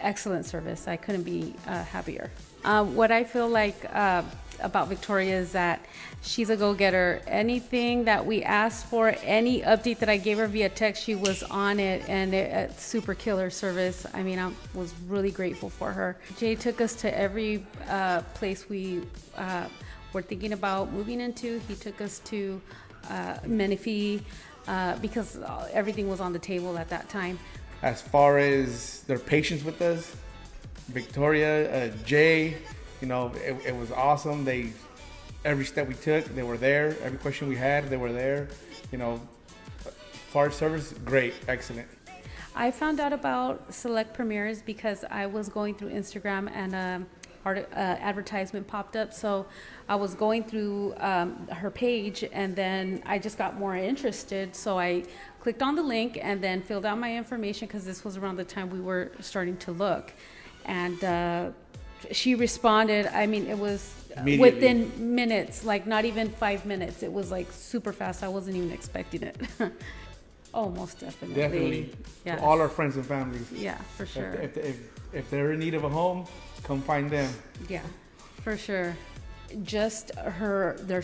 excellent service. I couldn't be uh, happier. Uh, what I feel like uh, about Victoria is that she's a go-getter. Anything that we asked for, any update that I gave her via text, she was on it, and it, uh, super killer service. I mean, I was really grateful for her. Jay took us to every uh, place we uh, were thinking about moving into. He took us to uh, Menifee uh, because everything was on the table at that time. As far as their patience with us, Victoria, uh, Jay, you know, it, it was awesome. They, every step we took, they were there. Every question we had, they were there. You know, far service, great, excellent. I found out about Select Premiers because I was going through Instagram and um, art, uh, advertisement popped up. So I was going through um, her page and then I just got more interested. So I clicked on the link and then filled out my information because this was around the time we were starting to look. And uh, she responded. I mean, it was within minutes, like not even five minutes. It was like super fast. I wasn't even expecting it. oh, most definitely. Definitely. Yeah. To all our friends and families. yeah, for sure. If, if, if, if they're in need of a home, come find them. Yeah, for sure. Just her, their